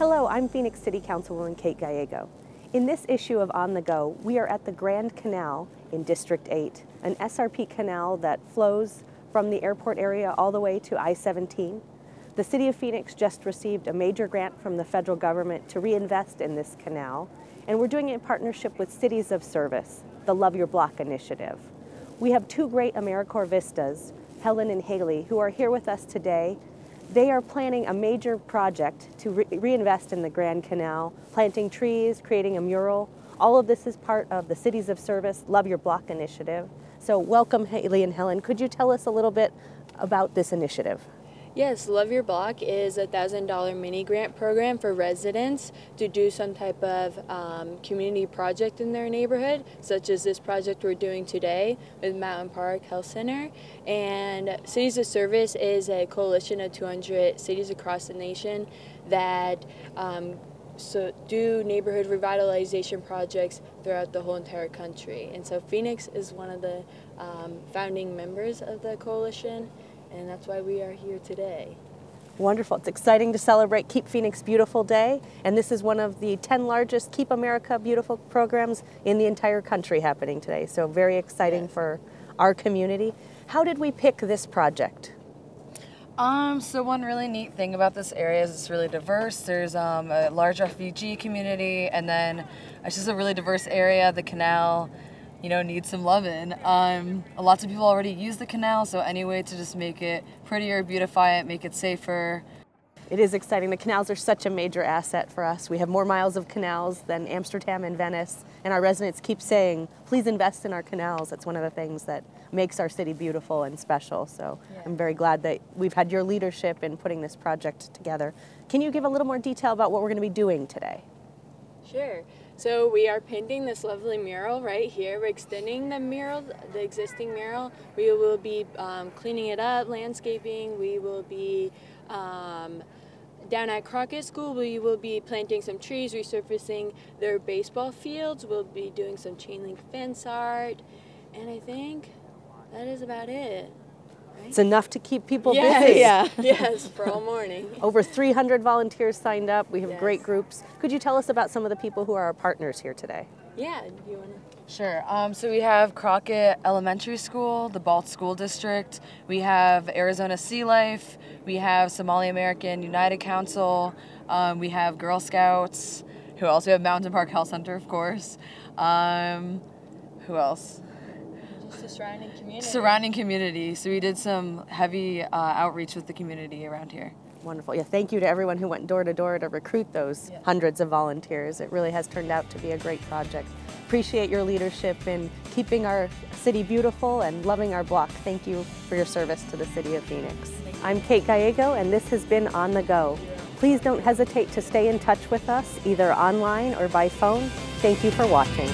Hello, I'm Phoenix City Councilwoman Kate Gallego. In this issue of On the Go, we are at the Grand Canal in District 8, an SRP canal that flows from the airport area all the way to I-17. The City of Phoenix just received a major grant from the federal government to reinvest in this canal, and we're doing it in partnership with Cities of Service, the Love Your Block initiative. We have two great AmeriCorps Vistas, Helen and Hayley, who are here with us today they are planning a major project to re reinvest in the Grand Canal, planting trees, creating a mural. All of this is part of the Cities of Service Love Your Block initiative. So welcome Hayley and Helen. Could you tell us a little bit about this initiative? Yes, Love Your Block is a $1,000 mini grant program for residents to do some type of um, community project in their neighborhood, such as this project we're doing today with Mountain Park Health Center. And Cities of Service is a coalition of 200 cities across the nation that um, so do neighborhood revitalization projects throughout the whole entire country. And so Phoenix is one of the um, founding members of the coalition and that's why we are here today. Wonderful. It's exciting to celebrate Keep Phoenix Beautiful Day, and this is one of the 10 largest Keep America Beautiful programs in the entire country happening today. So very exciting yes. for our community. How did we pick this project? Um, so one really neat thing about this area is it's really diverse. There's um, a large refugee community, and then it's just a really diverse area. The canal you know, needs some loving. Um, lots of people already use the canal, so any way to just make it prettier, beautify it, make it safer. It is exciting. The canals are such a major asset for us. We have more miles of canals than Amsterdam and Venice, and our residents keep saying, please invest in our canals. That's one of the things that makes our city beautiful and special. So yeah. I'm very glad that we've had your leadership in putting this project together. Can you give a little more detail about what we're going to be doing today? Sure. So we are painting this lovely mural right here. We're extending the mural, the existing mural. We will be um, cleaning it up, landscaping. We will be um, down at Crockett School, we will be planting some trees, resurfacing their baseball fields. We'll be doing some chain link fence art. And I think that is about it. It's enough to keep people yes, busy. Yeah. yes, for all morning. Over 300 volunteers signed up. We have yes. great groups. Could you tell us about some of the people who are our partners here today? Yeah, you want to? Sure. Um, so we have Crockett Elementary School, the Balsz School District. We have Arizona Sea Life. We have Somali American United Council. Um, we have Girl Scouts. Who else? We have Mountain Park Health Center, of course. Um, who else? The surrounding community. Surrounding community. So we did some heavy uh, outreach with the community around here. Wonderful. Yeah, thank you to everyone who went door to door to recruit those yeah. hundreds of volunteers. It really has turned out to be a great project. Appreciate your leadership in keeping our city beautiful and loving our block. Thank you for your service to the city of Phoenix. I'm Kate Gallego and this has been On the Go. Please don't hesitate to stay in touch with us either online or by phone. Thank you for watching.